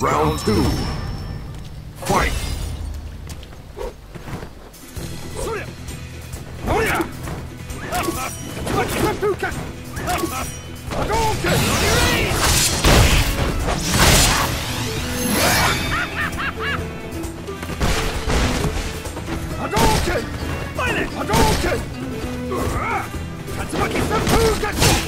Round two. Hadouken! Fight it! Hadouken! Tatsumaki Senpuken! Tatsumaki Senpuken!